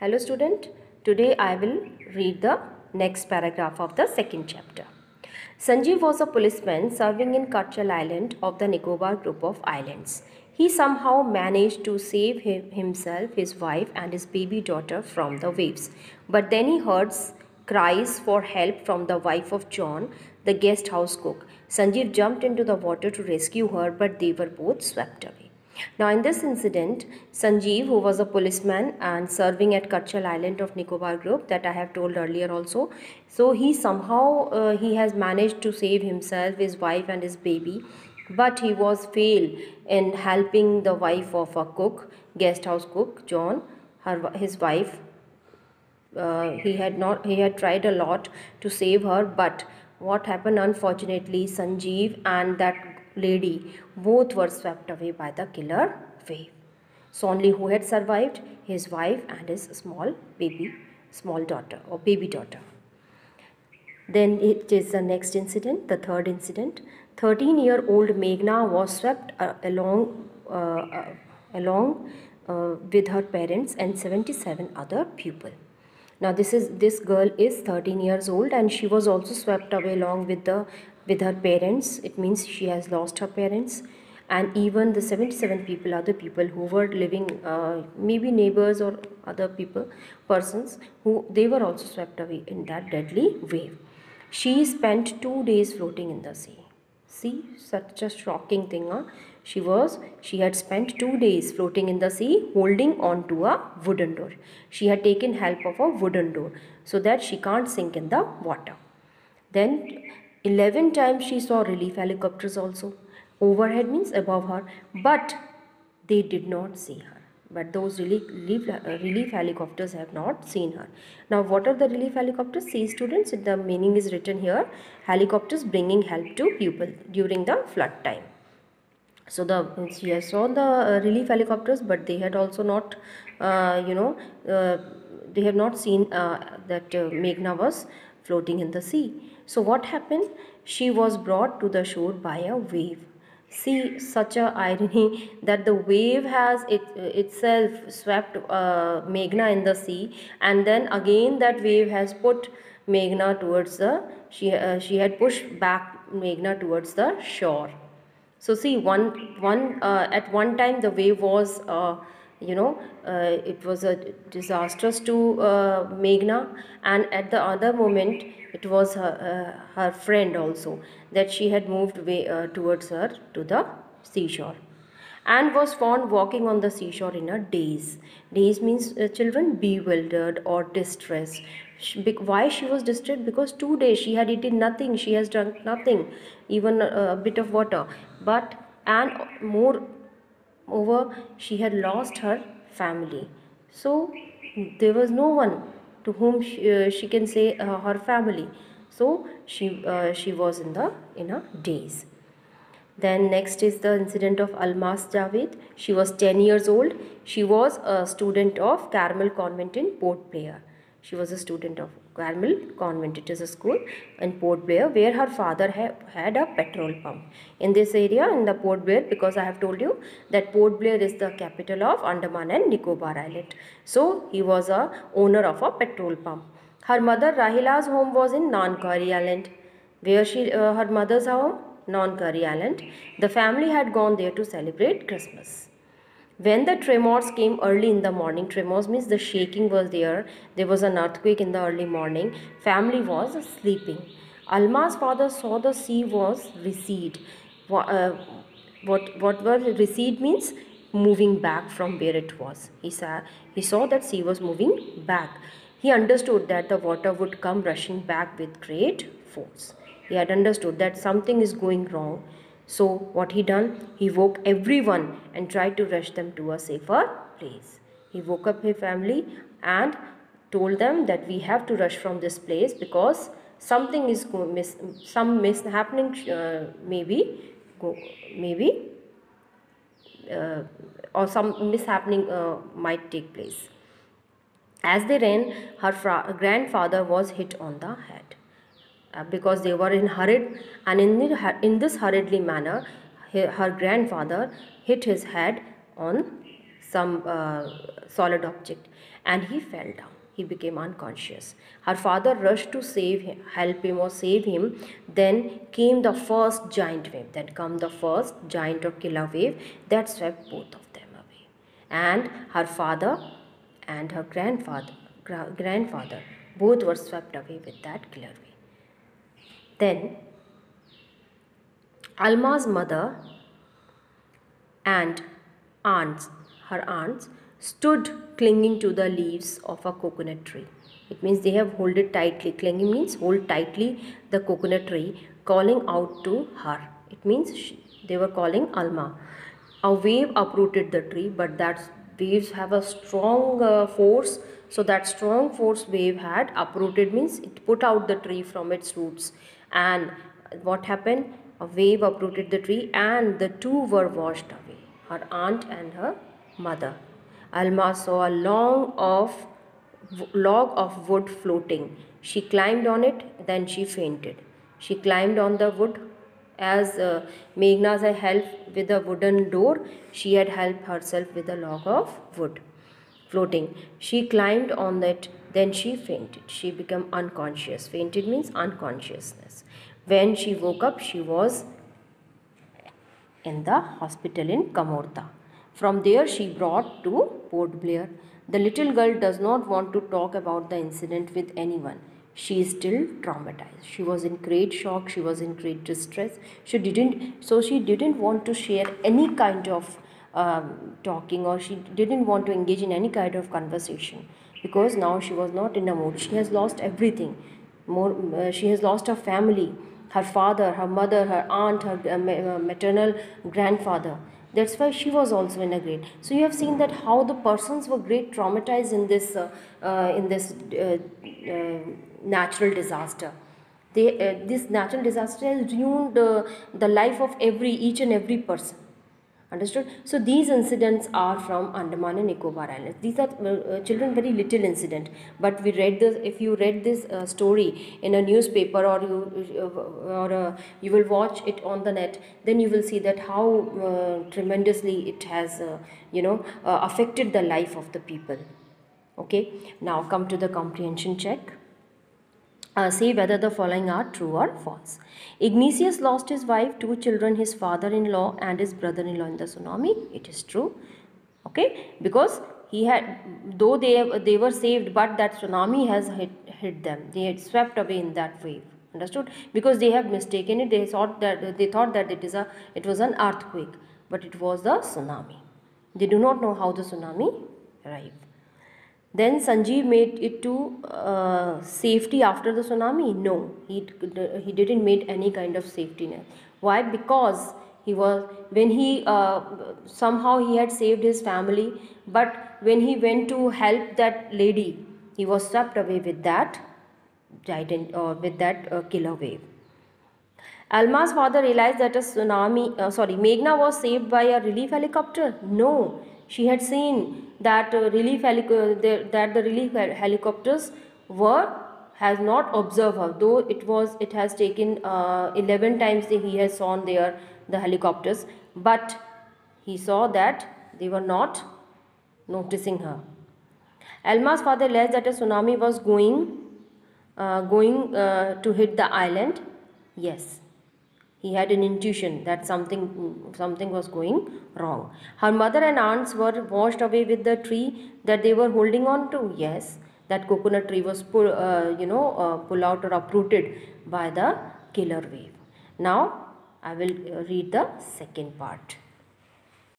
Hello student, today I will read the next paragraph of the second chapter. Sanjeev was a policeman serving in Katchal Island of the Nicobar group of islands. He somehow managed to save him, himself, his wife and his baby daughter from the waves. But then he heard cries for help from the wife of John, the guest house cook. Sanjeev jumped into the water to rescue her but they were both swept away. Now, in this incident, Sanjeev, who was a policeman and serving at Katchal Island of Nicobar Group, that I have told earlier also, so he somehow uh, he has managed to save himself, his wife, and his baby, but he was failed in helping the wife of a cook, guest house cook, John, her his wife. Uh, he had not he had tried a lot to save her, but what happened unfortunately, Sanjeev and that lady both were swept away by the killer wave. So only who had survived? His wife and his small baby, small daughter or baby daughter. Then it is the next incident, the third incident. 13 year old Meghna was swept uh, along, uh, uh, along uh, with her parents and 77 other people. Now this is this girl is 13 years old and she was also swept away along with the with her parents. It means she has lost her parents. And even the 77 people are the people who were living uh, maybe neighbors or other people persons who they were also swept away in that deadly wave. She spent two days floating in the sea. See such a shocking thing huh? she was she had spent two days floating in the sea holding on to a wooden door. She had taken help of a wooden door so that she can't sink in the water. Then 11 times she saw relief helicopters also. Overhead means above her, but they did not see her. But those relief, relief, uh, relief helicopters have not seen her. Now, what are the relief helicopters? See, students, the meaning is written here. Helicopters bringing help to people during the flood time. So, the she saw the uh, relief helicopters, but they had also not, uh, you know, uh, they have not seen uh, that uh, Meghna was floating in the sea. So what happened? She was brought to the shore by a wave. See such a irony that the wave has it, itself swept uh, Meghna in the sea and then again that wave has put Meghna towards the, she, uh, she had pushed back Meghna towards the shore. So see one, one uh, at one time the wave was uh, you know uh, it was a disastrous to uh, Meghna and at the other moment it was her, uh, her friend also that she had moved way, uh, towards her to the seashore and was found walking on the seashore in a daze. Daze means uh, children bewildered or distressed. She, why she was distressed? Because two days she had eaten nothing, she has drunk nothing, even a, a bit of water. But and more over, she had lost her family. So there was no one to whom she, uh, she can say uh, her family. So she uh, she was in the in a daze then next is the incident of Almas Javed. She was 10 years old. She was a student of Carmel Convent in Port Blair she was a student of Carmel Convent. It is a school in Port Blair where her father ha had a petrol pump. In this area in the Port Blair because I have told you that Port Blair is the capital of Andaman and Nicobar Island. So he was a owner of a petrol pump. Her mother Rahila's home was in Nancowry Island. Where she uh, her mother's home? Nancowry Island. The family had gone there to celebrate Christmas. When the tremors came early in the morning, tremors means the shaking was there. There was an earthquake in the early morning. Family was sleeping. Alma's father saw the sea was recede. What, uh, what, what was recede means? Moving back from where it was. He saw, he saw that sea was moving back. He understood that the water would come rushing back with great force. He had understood that something is going wrong so what he done? He woke everyone and tried to rush them to a safer place. He woke up his family and told them that we have to rush from this place because something is miss some miss happening uh, maybe go maybe uh, or some mishappening uh, might take place. As they ran, her grandfather was hit on the head. Uh, because they were in hurried and in, the, in this hurriedly manner her grandfather hit his head on some uh, solid object and he fell down. He became unconscious. Her father rushed to save him help him or save him. Then came the first giant wave. Then come the first giant or killer wave that swept both of them away. And her father and her grandfather gra- grandfather both were swept away with that killer wave then alma's mother and aunts, her aunts, stood clinging to the leaves of a coconut tree. It means they have hold it tightly. Clinging means hold tightly the coconut tree, calling out to her. It means she, they were calling Alma. A wave uprooted the tree, but that waves have a strong uh, force. So that strong force wave had uprooted means it put out the tree from its roots. And what happened? A wave uprooted the tree, and the two were washed away her aunt and her mother. Alma saw a long of log of wood floating. She climbed on it, then she fainted. She climbed on the wood as uh, Meghna's helped with a wooden door. She had helped herself with a log of wood floating. She climbed on it, then she fainted. She became unconscious. Fainted means unconsciousness. When she woke up, she was in the hospital in Kamorta. From there, she brought to Port Blair. The little girl does not want to talk about the incident with anyone. She is still traumatized. She was in great shock. She was in great distress. She didn't, so she didn't want to share any kind of um, talking or she didn't want to engage in any kind of conversation because now she was not in a mood. She has lost everything. More, uh, she has lost her family her father, her mother, her aunt, her uh, uh, maternal grandfather. That's why she was also in a great. So you have seen that how the persons were great traumatized in this uh, uh, in this uh, uh, natural disaster. They, this natural disaster has ruined the life of every each and every person understood? So these incidents are from andaman and nicobar islands. These are uh, children very little incident. But we read this if you read this uh, story in a newspaper or you uh, or uh, you will watch it on the net then you will see that how uh, tremendously it has uh, you know affected the life of the people. Okay? Now come to the comprehension check uh, say whether the following are true or false. Ignatius lost his wife, two children, his father-in-law and his brother-in-law in the tsunami. It is true. Okay, because he had, though they they were saved, but that tsunami has hit, hit them. They had swept away in that wave. Understood? Because they have mistaken it. They thought that they thought that it is a it was an earthquake, but it was a tsunami. They do not know how the tsunami arrived. Then Sanjeev made it to uh, safety after the tsunami? No, he, he didn't make any kind of safety net. Why? Because he was, when he, uh, somehow he had saved his family, but when he went to help that lady, he was swept away with that giant, or uh, with that uh, killer wave. Alma's father realized that a tsunami, uh, sorry, Meghna was saved by a relief helicopter. No, she had seen that uh, relief that the relief helicopters were has not observed her though it was it has taken uh, 11 times he has saw there the helicopters. But he saw that they were not noticing her. Alma's father realized that a tsunami was going uh, going uh, to hit the island. Yes he had an intuition that something something was going wrong. Her mother and aunts were washed away with the tree that they were holding on to. Yes that coconut tree was pull, uh, you know uh, pulled out or uprooted by the killer wave. Now i will uh, read the second part